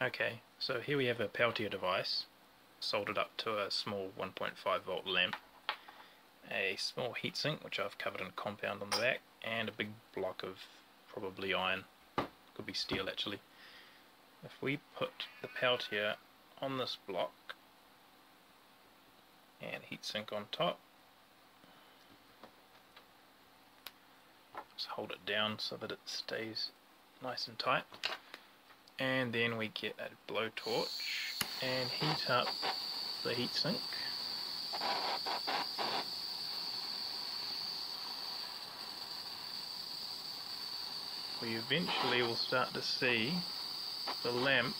Okay, so here we have a Peltier device soldered up to a small 1.5 volt lamp, a small heatsink which I've covered in compound on the back, and a big block of probably iron, could be steel actually. If we put the Peltier on this block and heatsink on top, just hold it down so that it stays nice and tight and then we get a blowtorch and heat up the heatsink we eventually will start to see the lamp.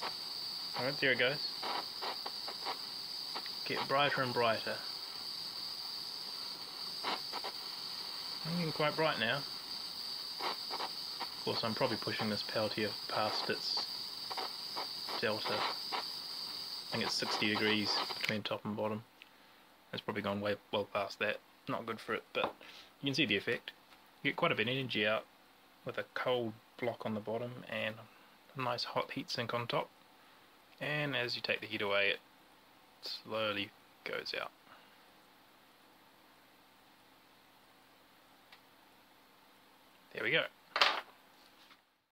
Alright there it goes. Get brighter and brighter. Getting quite bright now. Of course I'm probably pushing this Peltier past. Its delta. I think it's 60 degrees between top and bottom. It's probably gone way well past that. Not good for it, but you can see the effect. You get quite a bit of energy out with a cold block on the bottom and a nice hot heatsink on top. And as you take the heat away, it slowly goes out. There we go.